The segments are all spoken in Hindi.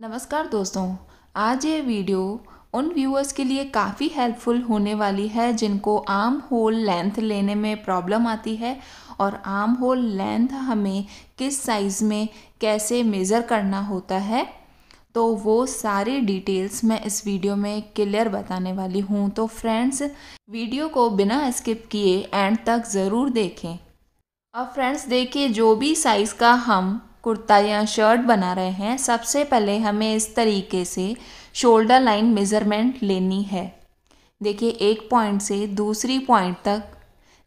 नमस्कार दोस्तों, आज ये वीडियो उन व्यूअर्स के लिए काफ़ी हेल्पफुल होने वाली है जिनको आर्म होल लेंथ लेने में प्रॉब्लम आती है और आर्म होल लेंथ हमें किस साइज़ में कैसे मेज़र करना होता है। तो वो सारी डिटेल्स मैं इस वीडियो में क्लियर बताने वाली हूँ। तो फ्रेंड्स वीडियो को बिना स्किप किए एंड तक ज़रूर देखें। अब फ्रेंड्स देखिए, जो भी साइज़ का हम कुर्ता या शर्ट बना रहे हैं, सबसे पहले हमें इस तरीके से शोल्डर लाइन मेज़रमेंट लेनी है। देखिए, एक पॉइंट से दूसरी पॉइंट तक,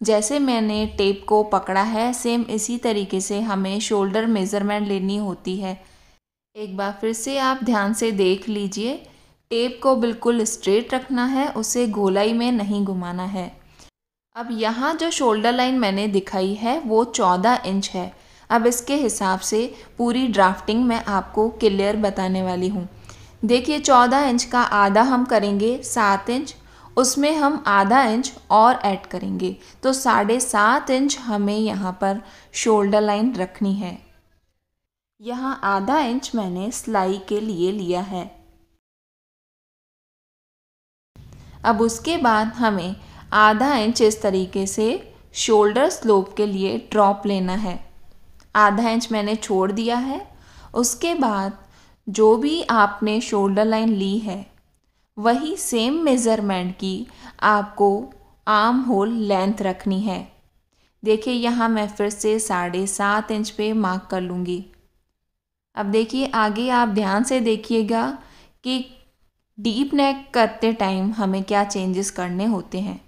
जैसे मैंने टेप को पकड़ा है सेम इसी तरीके से हमें शोल्डर मेज़रमेंट लेनी होती है। एक बार फिर से आप ध्यान से देख लीजिए टेप को बिल्कुल स्ट्रेट रखना है, उसे गोलाई में नहीं घुमाना है। अब यहाँ जो शोल्डर लाइन मैंने दिखाई है, वो चौदह इंच है। अब इसके हिसाब से पूरी ड्राफ्टिंग मैं आपको क्लियर बताने वाली हूँ। देखिए, चौदह इंच का आधा हम करेंगे सात इंच, उसमें हम आधा इंच और ऐड करेंगे। तो साढ़े सात इंच हमें यहाँ पर शोल्डर लाइन रखनी है। यहाँ आधा इंच मैंने सिलाई के लिए लिया है। अब उसके बाद हमें आधा इंच इस तरीके से शोल्डर स्लोप के लिए ड्रॉप लेना है। आधा इंच मैंने छोड़ दिया है। उसके बाद जो भी आपने शोल्डर लाइन ली है, वही सेम मेज़रमेंट की आपको आर्म होल लेंथ रखनी है। देखिए, यहाँ मैं फिर से साढ़े सात इंच पे मार्क कर लूँगी। अब देखिए, आगे आप ध्यान से देखिएगा कि डीप नेक करते टाइम हमें क्या चेंजेस करने होते हैं।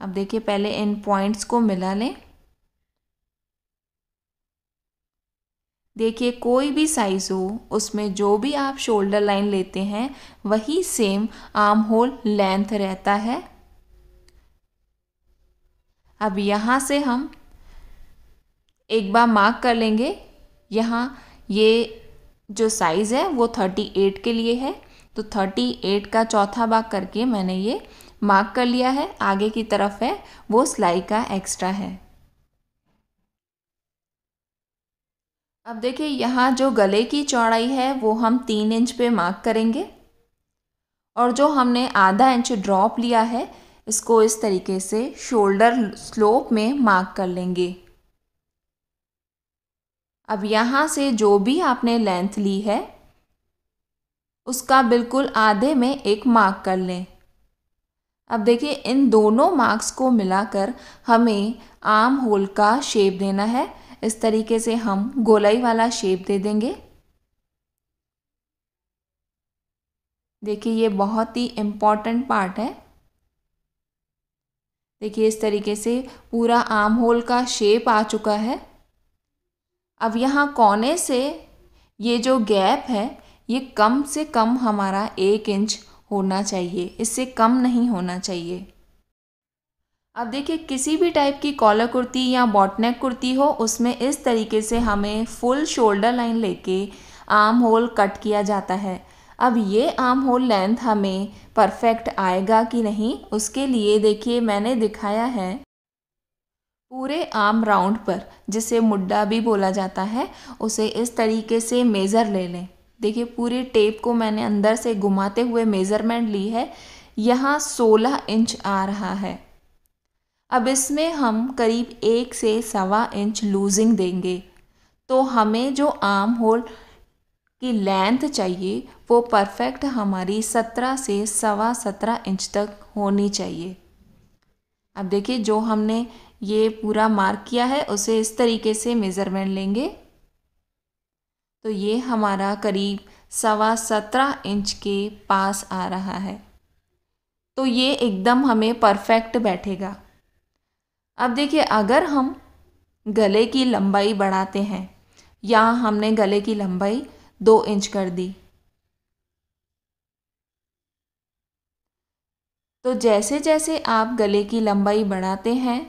अब देखिए, पहले इन पॉइंट्स को मिला लें। देखिए, कोई भी साइज़ हो, उसमें जो भी आप शोल्डर लाइन लेते हैं, वही सेम आर्म होल लेंथ रहता है। अब यहाँ से हम एक बार मार्क कर लेंगे। यहाँ ये जो साइज़ है, वो थर्टी एट के लिए है। तो थर्टी एट का चौथा भाग करके मैंने ये मार्क कर लिया है। आगे की तरफ़ है, वो सिलाई का एक्स्ट्रा है। अब देखिए, यहाँ जो गले की चौड़ाई है, वो हम तीन इंच पे मार्क करेंगे। और जो हमने आधा इंच ड्रॉप लिया है, इसको इस तरीके से शोल्डर स्लोप में मार्क कर लेंगे। अब यहाँ से जो भी आपने लेंथ ली है, उसका बिल्कुल आधे में एक मार्क कर लें। अब देखिए, इन दोनों मार्क्स को मिलाकर हमें आर्म होल का शेप देना है। इस तरीके से हम गोलाई वाला शेप दे देंगे। देखिए, ये बहुत ही इंपॉर्टेंट पार्ट है। देखिए, इस तरीके से पूरा आर्म होल का शेप आ चुका है। अब यहाँ कोने से ये जो गैप है, ये कम से कम हमारा एक इंच होना चाहिए। इससे कम नहीं होना चाहिए। अब देखिए, किसी भी टाइप की कॉलर कुर्ती या बॉटनेक कुर्ती हो, उसमें इस तरीके से हमें फुल शोल्डर लाइन लेके आर्म होल कट किया जाता है। अब ये आर्म होल लेंथ हमें परफेक्ट आएगा कि नहीं, उसके लिए देखिए, मैंने दिखाया है पूरे आर्म राउंड पर, जिसे मुड्डा भी बोला जाता है, उसे इस तरीके से मेज़र ले लें। देखिए, पूरे टेप को मैंने अंदर से घुमाते हुए मेज़रमेंट ली है। यहाँ सोलह इंच आ रहा है। अब इसमें हम करीब एक से सवा इंच लूजिंग देंगे। तो हमें जो आर्म होल की लेंथ चाहिए, वो परफेक्ट हमारी सत्रह से सवा सत्रह इंच तक होनी चाहिए। अब देखिए, जो हमने ये पूरा मार्क किया है, उसे इस तरीके से मेज़रमेंट लेंगे। तो ये हमारा करीब सवा सत्रह इंच के पास आ रहा है। तो ये एकदम हमें परफेक्ट बैठेगा। अब देखिए, अगर हम गले की लंबाई बढ़ाते हैं, या हमने गले की लंबाई दो इंच कर दी तो जैसे जैसे आप गले की लंबाई बढ़ाते हैं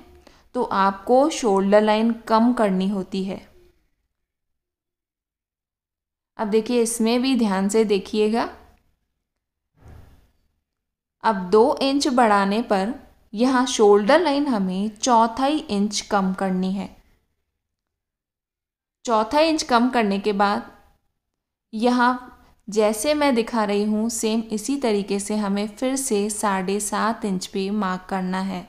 तो आपको शोल्डर लाइन कम करनी होती है। अब देखिए, इसमें भी ध्यान से देखिएगा। अब दो इंच बढ़ाने पर यहाँ शोल्डर लाइन हमें चौथाई इंच कम करनी है। चौथा इंच कम करने के बाद यहाँ जैसे मैं दिखा रही हूँ सेम इसी तरीके से हमें फिर से साढ़े सात इंच पे मार्क करना है।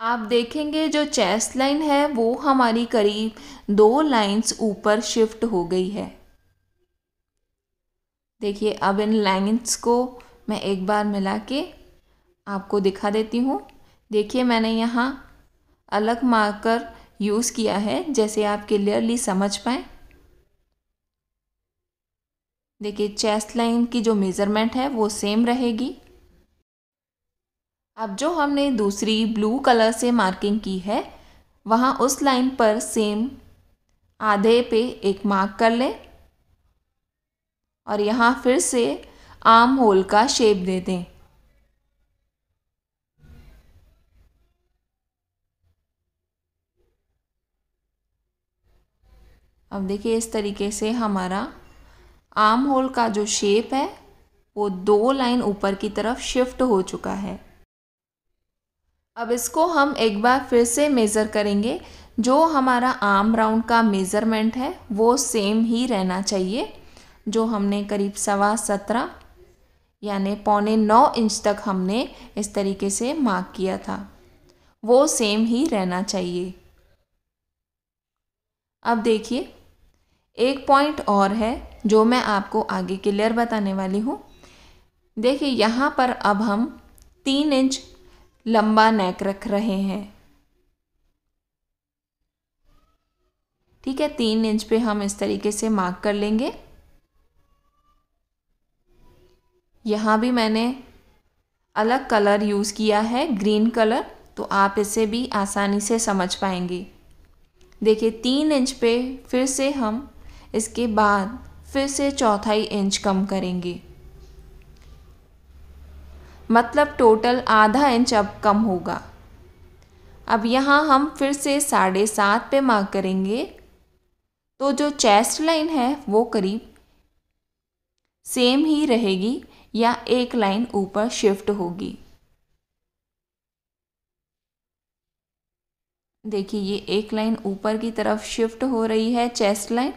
आप देखेंगे जो चेस्ट लाइन है, वो हमारी करीब दो लाइंस ऊपर शिफ्ट हो गई है। देखिए, अब इन लाइंस को मैं एक बार मिला के आपको दिखा देती हूँ। देखिए, मैंने यहाँ अलग मार्कर यूज़ किया है, जैसे आप क्लियरली समझ पाएँ। देखिए चेस्ट लाइन की जो मेज़रमेंट है, वो सेम रहेगी। अब जो हमने दूसरी ब्लू कलर से मार्किंग की है, वहाँ उस लाइन पर सेम आधे पे एक मार्क कर लें और यहाँ फिर से आर्म होल का शेप दे दें। अब देखिए इस तरीके से हमारा आर्म होल का जो शेप है, वो दो लाइन ऊपर की तरफ़ शिफ्ट हो चुका है। अब इसको हम एक बार फिर से मेज़र करेंगे। जो हमारा आर्म राउंड का मेज़रमेंट है, वो सेम ही रहना चाहिए, जो हमने करीब सवा सत्रह, यानि पौने नौ इंच तक हमने इस तरीके से मार्क किया था। वो सेम ही रहना चाहिए। अब देखिए एक पॉइंट और है, जो मैं आपको आगे क्लियर बताने वाली हूँ। देखिए, यहाँ पर अब हम तीन इंच लंबा नेक रख रहे हैं। ठीक है, तीन इंच पे हम इस तरीके से मार्क कर लेंगे। यहाँ भी मैंने अलग कलर यूज़ किया है ग्रीन कलर तो आप इसे भी आसानी से समझ पाएँगे। देखिए, तीन इंच पे फिर से हम इसके बाद फिर से चौथाई इंच कम करेंगे। मतलब टोटल आधा इंच अब कम होगा। अब यहाँ हम फिर से साढ़े सात पे मार्क करेंगे। तो जो चेस्ट लाइन है वो करीब सेम ही रहेगी या एक लाइन ऊपर शिफ्ट होगी। देखिए, ये एक लाइन ऊपर की तरफ़ शिफ्ट हो रही है चेस्ट लाइन।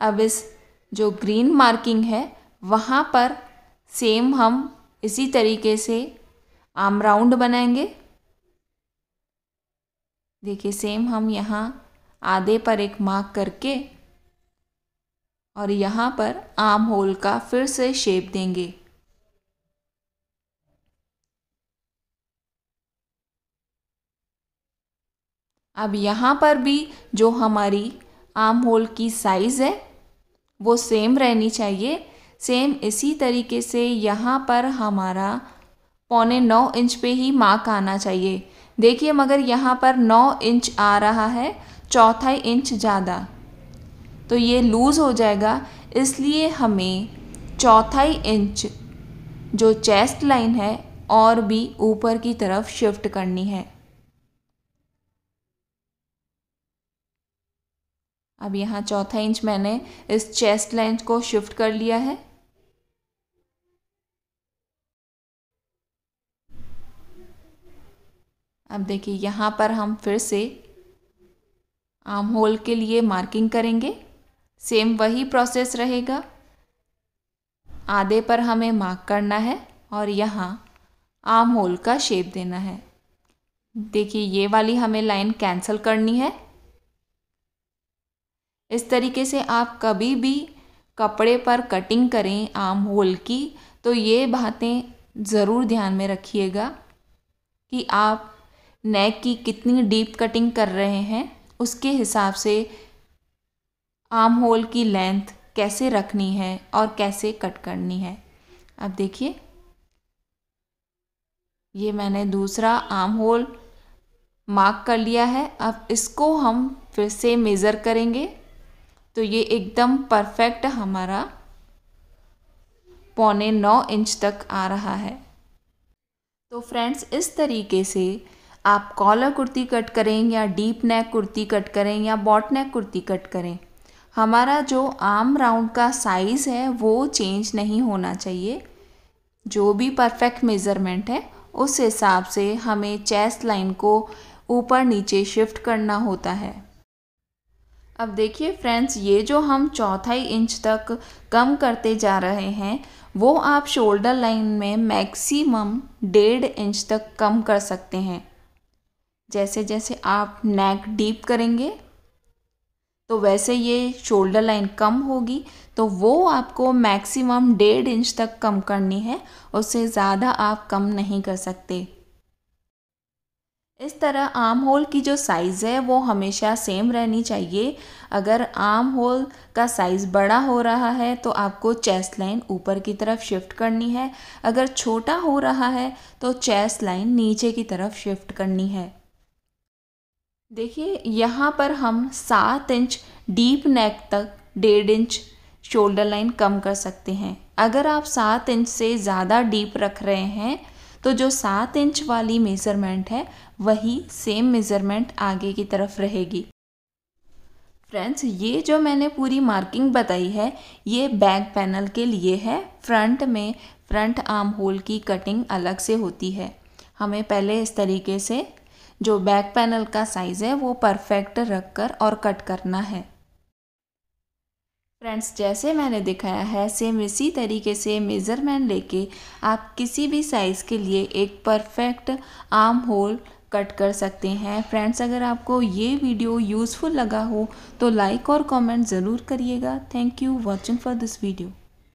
अब इस जो ग्रीन मार्किंग है, वहाँ पर सेम हम इसी तरीके से आम राउंड बनाएँगे। देखिए सेम हम यहाँ आधे पर एक मार्क करके और यहाँ पर आम होल का फिर से शेप देंगे। अब यहाँ पर भी जो हमारी आम होल की साइज़ है वो सेम रहनी चाहिए। सेम इसी तरीके से यहाँ पर हमारा पौने नौ इंच पे ही मार्क आना चाहिए। देखिए, मगर यहाँ पर नौ इंच आ रहा है चौथाई इंच ज़्यादा। तो ये लूज़ हो जाएगा, इसलिए हमें चौथाई इंच जो चेस्ट लाइन है और भी ऊपर की तरफ़ शिफ्ट करनी है। अब यहाँ चौथा इंच मैंने इस चेस्ट लाइन को शिफ्ट कर लिया है। अब देखिए, यहाँ पर हम फिर से आर्म होल के लिए मार्किंग करेंगे। सेम वही प्रोसेस रहेगा। आधे पर हमें मार्क करना है और यहाँ आर्म होल का शेप देना है। देखिए, ये वाली हमें लाइन कैंसिल करनी है। इस तरीके से आप कभी भी कपड़े पर कटिंग करें आर्म होल की तो ये बातें ज़रूर ध्यान में रखिएगा कि आप नेक की कितनी डीप कटिंग कर रहे हैं, उसके हिसाब से आर्म होल की लेंथ कैसे रखनी है और कैसे कट करनी है। अब देखिए। ये मैंने दूसरा आर्म होल मार्क कर लिया है, अब इसको हम फिर से मेज़र करेंगे। तो ये एकदम परफेक्ट हमारा पौने नौ इंच तक आ रहा है। तो फ्रेंड्स इस तरीके से आप कॉलर कुर्ती कट करें या डीप नेक कुर्ती कट करें या बॉट नेक कुर्ती कट करें, हमारा जो आर्म राउंड का साइज़ है वो चेंज नहीं होना चाहिए। जो भी परफेक्ट मेज़रमेंट है, उस हिसाब से हमें चेस्ट लाइन को ऊपर नीचे शिफ्ट करना होता है। अब देखिए फ्रेंड्स ये जो हम चौथाई इंच तक कम करते जा रहे हैं, वो आप शोल्डर लाइन में मैक्सिमम डेढ़ इंच तक कम कर सकते हैं। जैसे जैसे आप नेक डीप करेंगे तो वैसे ये शोल्डर लाइन कम होगी तो वो आपको मैक्सिमम डेढ़ इंच तक कम करनी है, उससे ज़्यादा आप कम नहीं कर सकते। इस तरह आर्म होल की जो साइज़ है, वो हमेशा सेम रहनी चाहिए। अगर आर्म होल का साइज़ बड़ा हो रहा है तो आपको चेस्ट लाइन ऊपर की तरफ़ शिफ्ट करनी है। अगर छोटा हो रहा है तो चेस्ट लाइन नीचे की तरफ़ शिफ्ट करनी है। देखिए, यहाँ पर हम सात इंच डीप नेक तक डेढ़ इंच शोल्डर लाइन कम कर सकते हैं। अगर आप सात इंच से ज़्यादा डीप रख रहे हैं तो जो सात इंच वाली मेज़रमेंट है, वही सेम मेज़रमेंट आगे की तरफ़ रहेगी। फ्रेंड्स ये जो मैंने पूरी मार्किंग बताई है, ये बैक पैनल के लिए है। फ्रंट में फ्रंट आर्म होल की कटिंग अलग से होती है। हमें पहले इस तरीके से जो बैक पैनल का साइज़ है, वो परफेक्ट रख कर और कट करना है। फ्रेंड्स जैसे मैंने दिखाया है सेम इसी तरीके से मेज़रमेंट लेके आप किसी भी साइज़ के लिए एक परफेक्ट आर्म होल कट कर सकते हैं। फ्रेंड्स अगर आपको ये वीडियो यूज़फुल लगा हो तो लाइक और कमेंट ज़रूर करिएगा। Thank you watching for this video